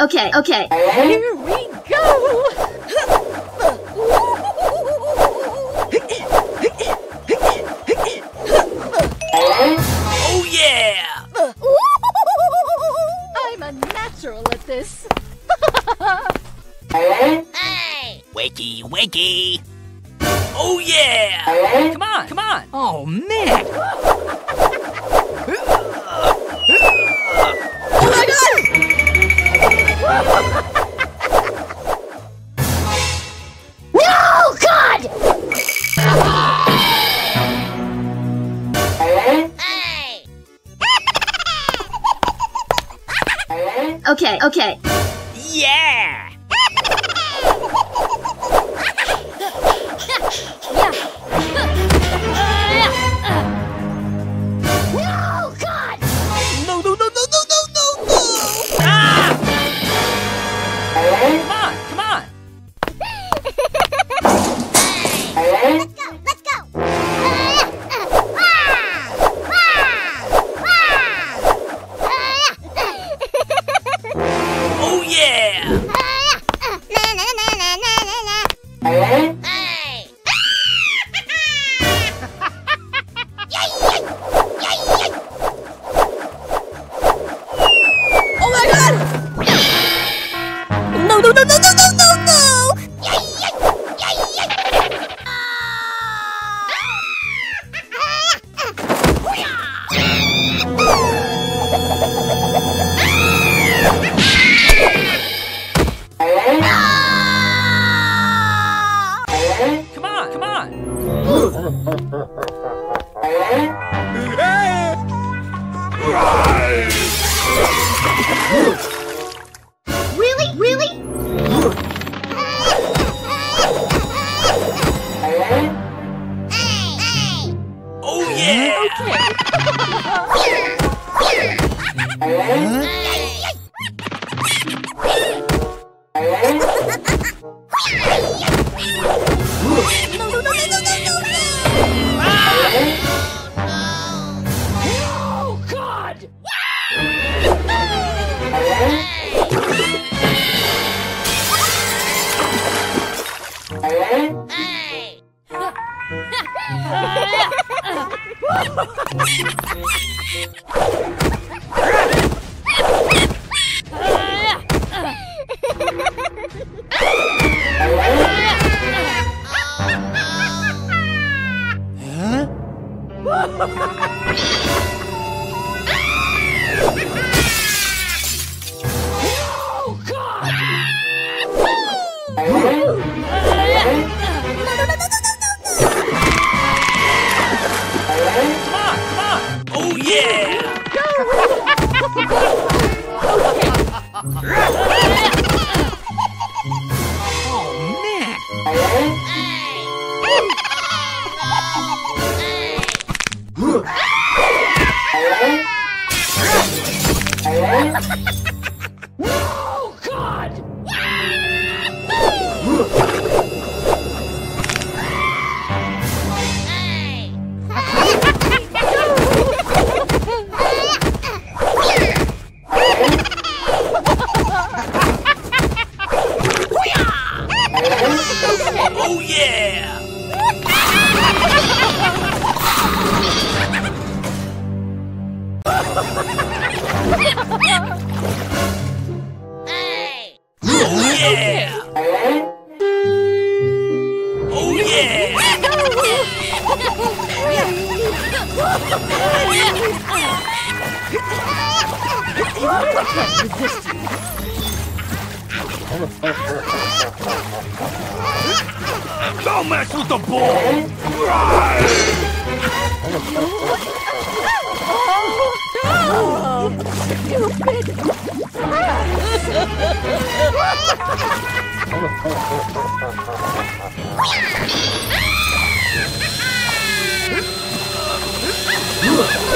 Okay, okay. Here we go! Oh yeah! I'm a natural at this. hey! Wakey, wakey! Oh, yeah! Oh yeah! Don't mess with the ball! Right! Stupid! Ugh!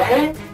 है।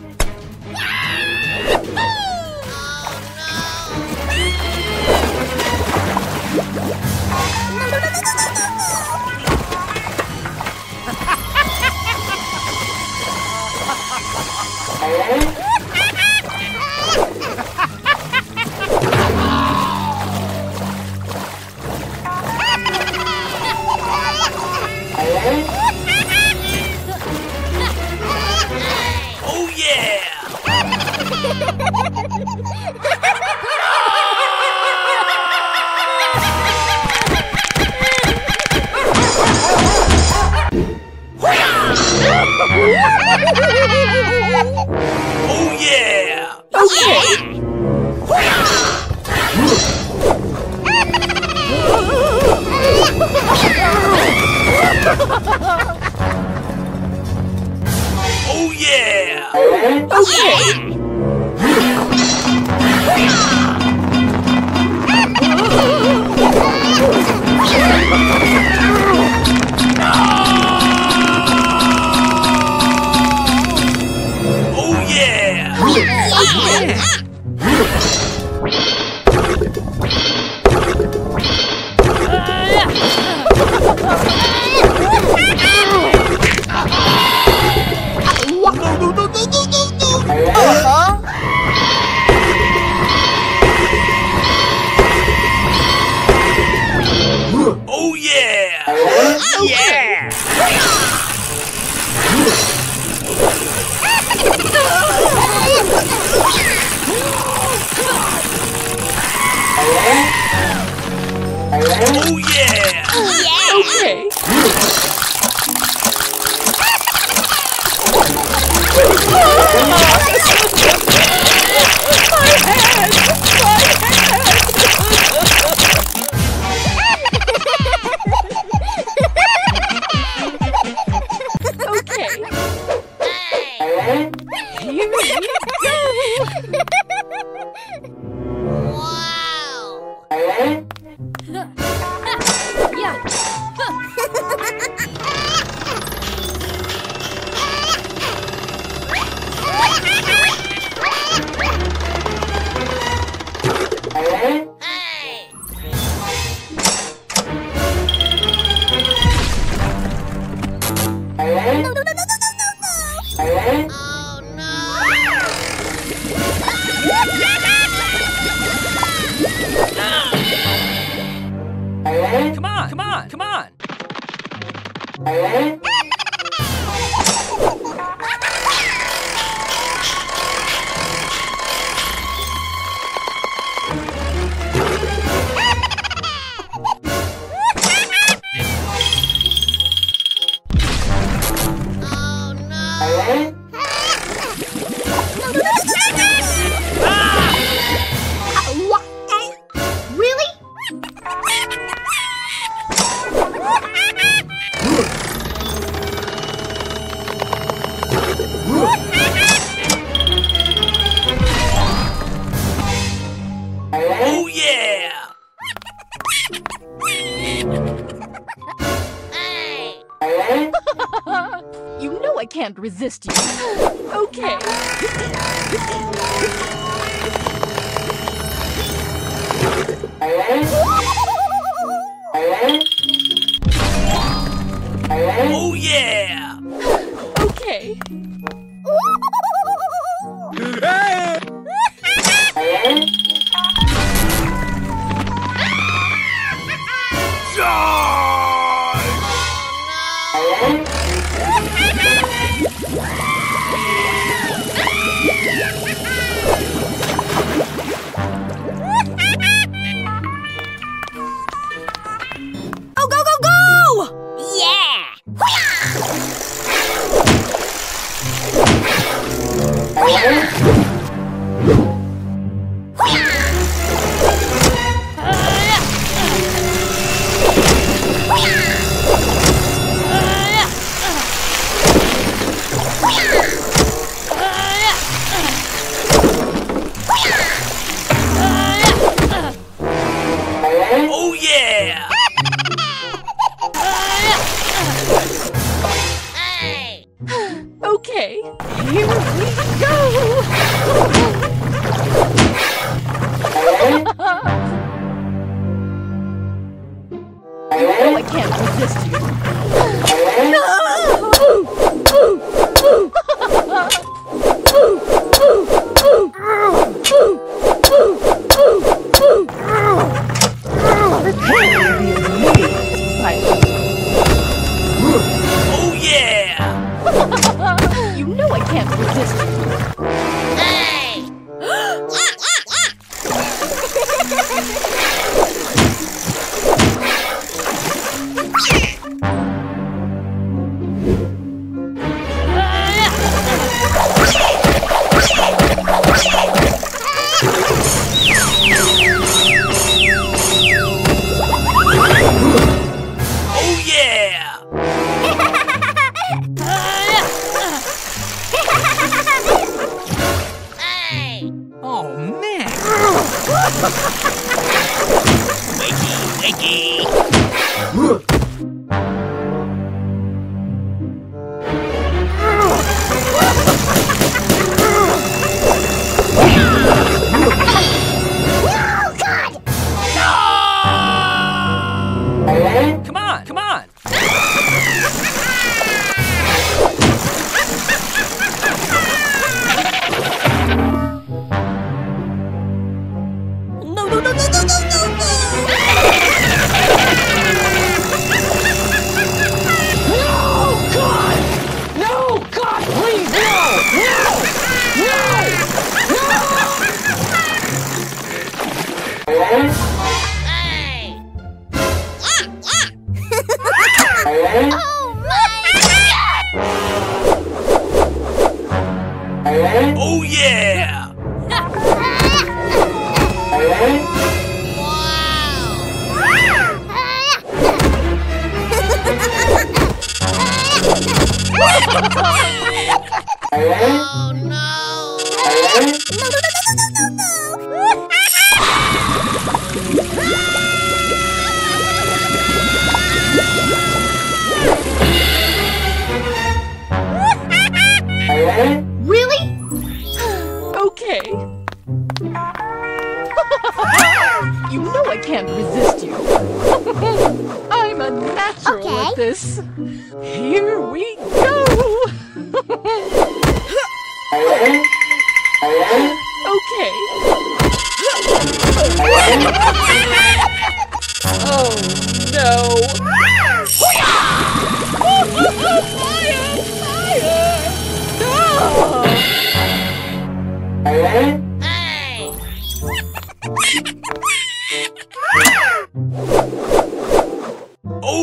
Oh yeah. resist you. Okay. Oh yeah! Okay. can't resist you. Mikey!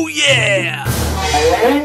Oh yeah!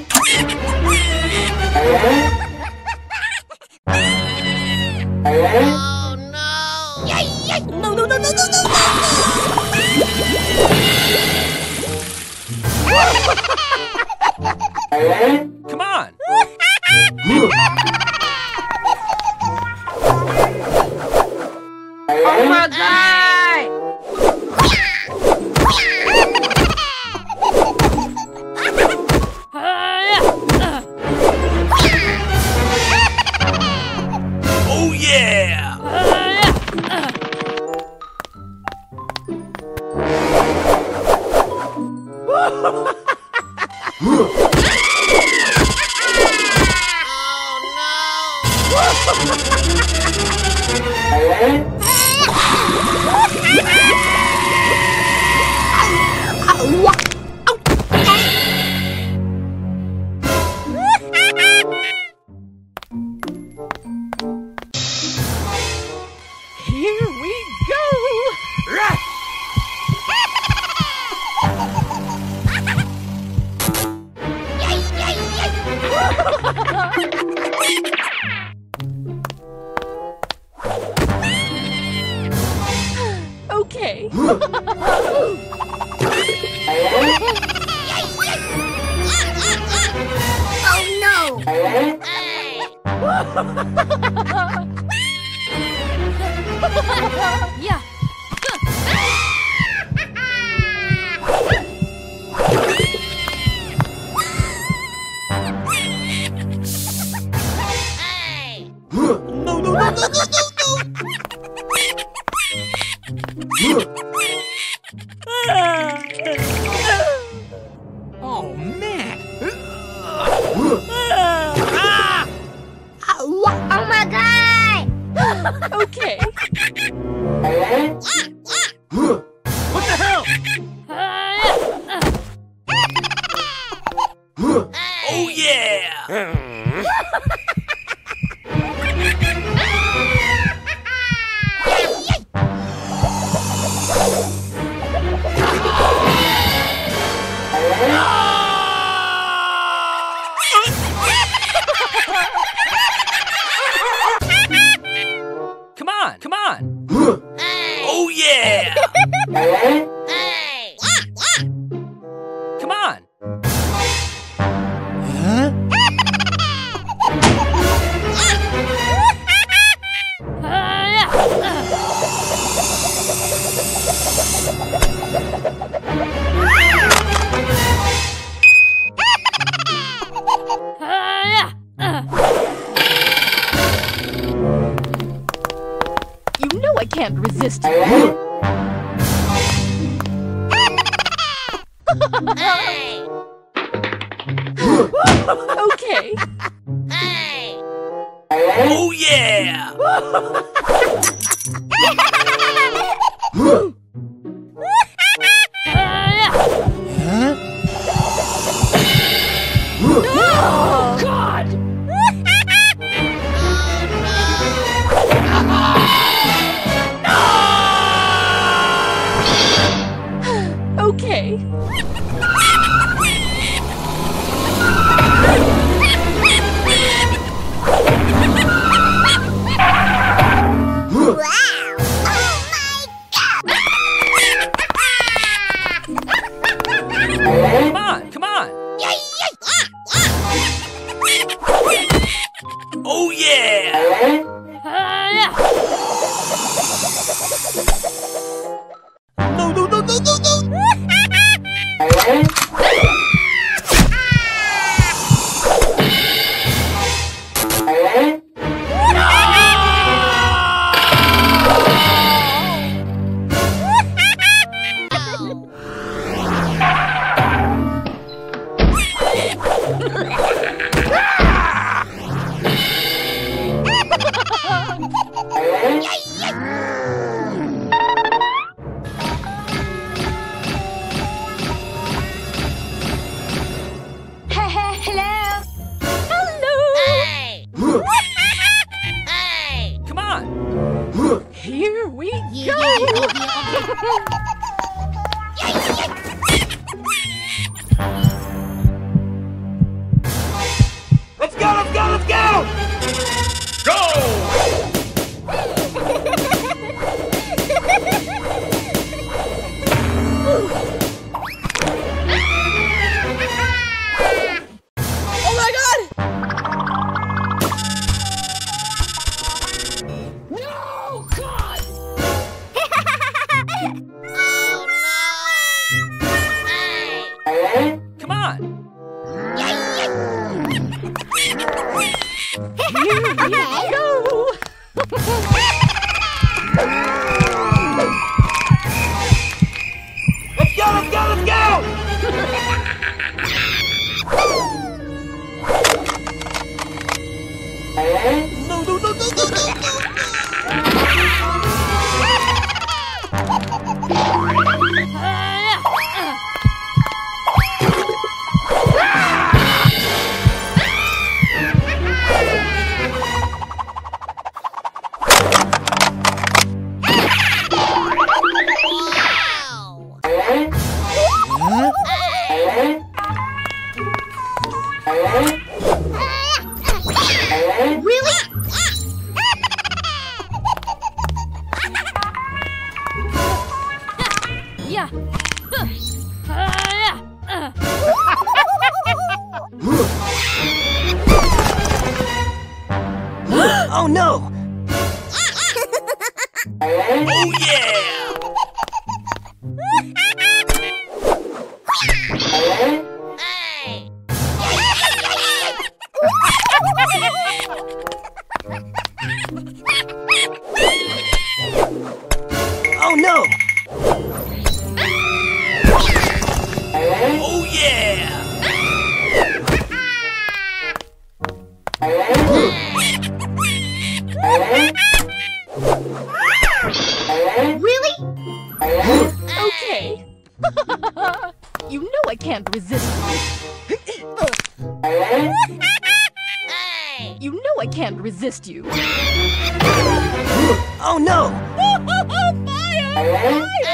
Okay. can't resist you. hey. okay. Hey. Oh yeah! Oh yeah! Uh, yeah. you know I can't resist. you know I can't resist you. oh no! Fire! Fire!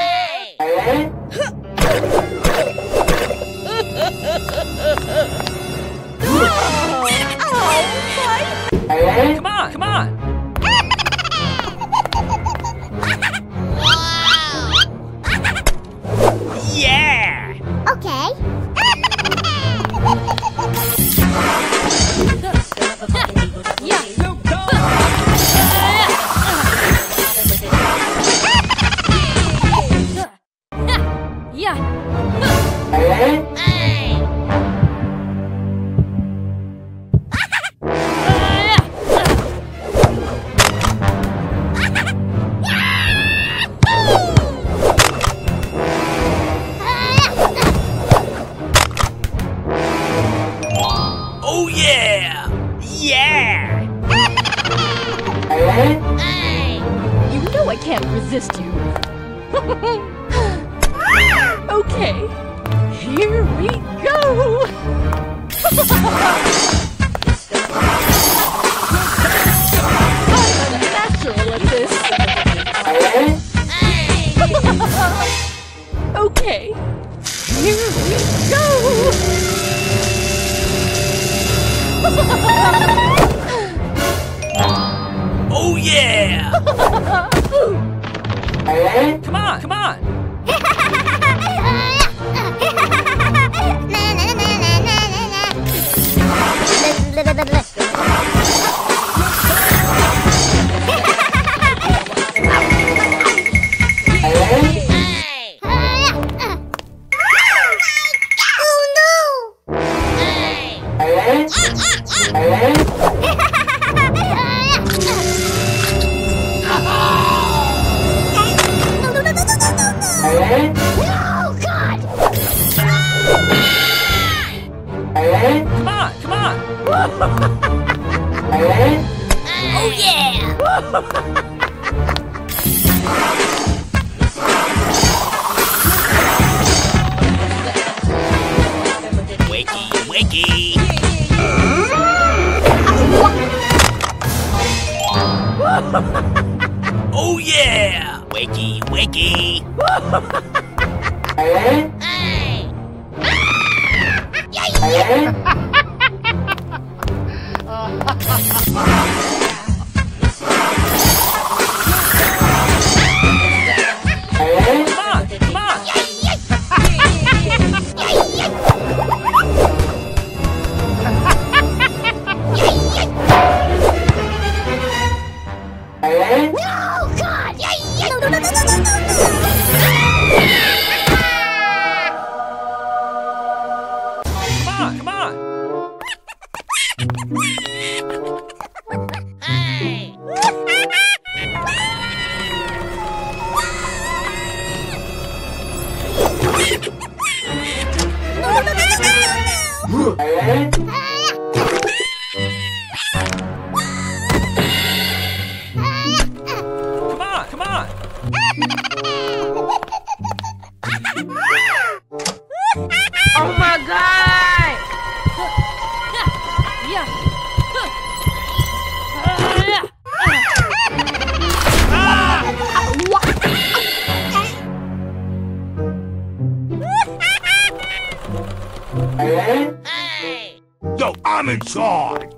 Yo, I'm in charge.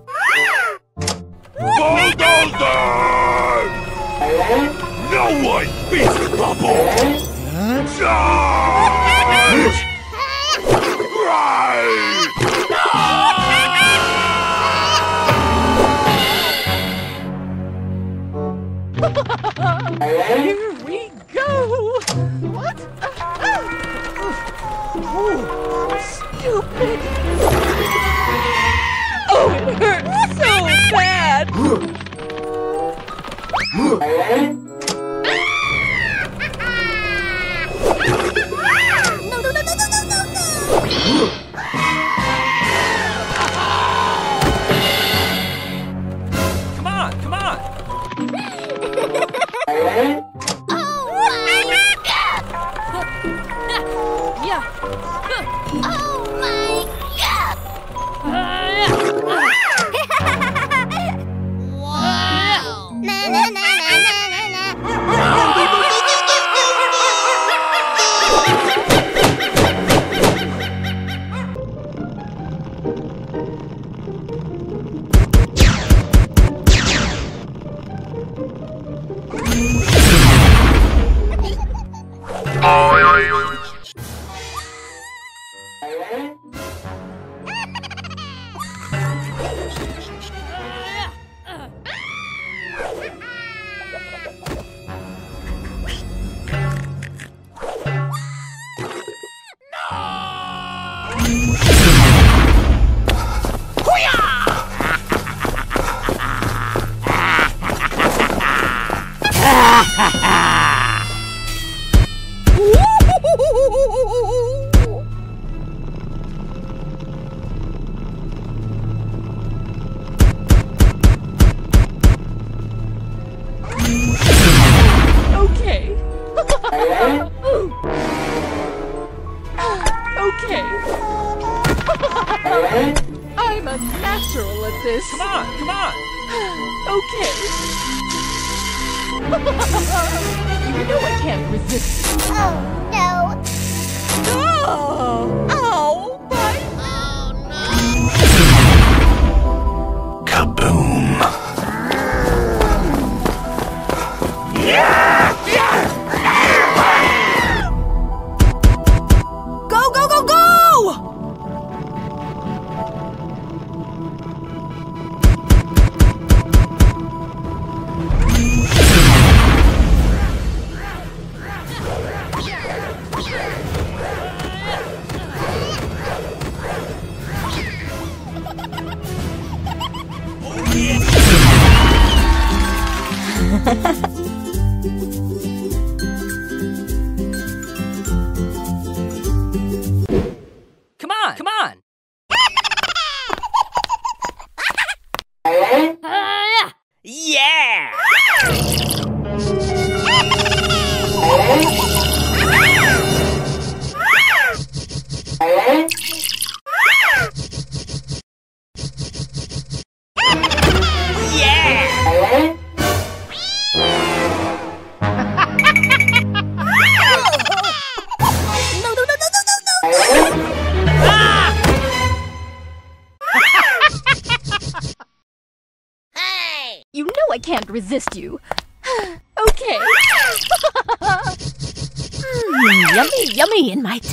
Bulldozer! No one beats the bubble. Charge! Right! Oh, it hurts so bad. Come on, come on. My! Yeah. Oh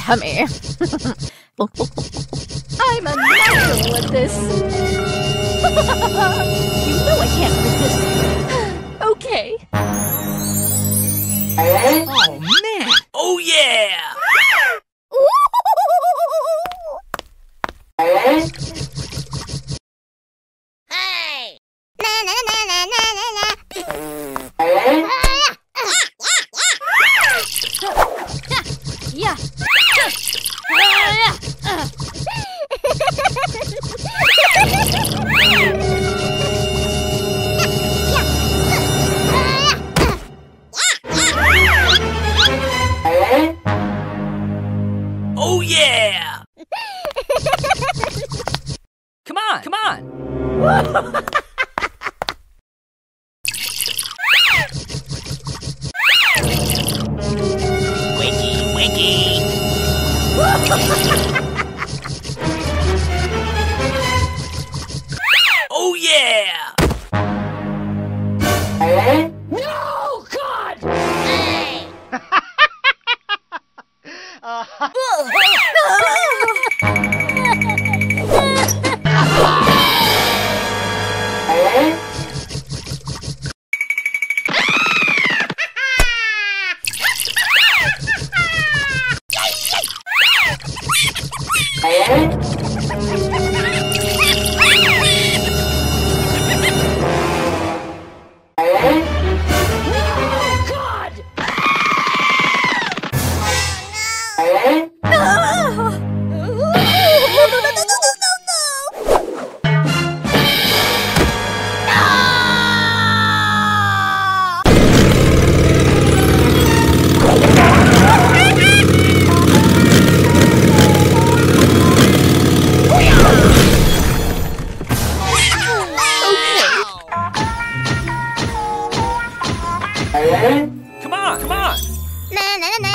tummy. I'm a natural at this. you know I can't resist. Yeah! Come on, come on. Na, na, na,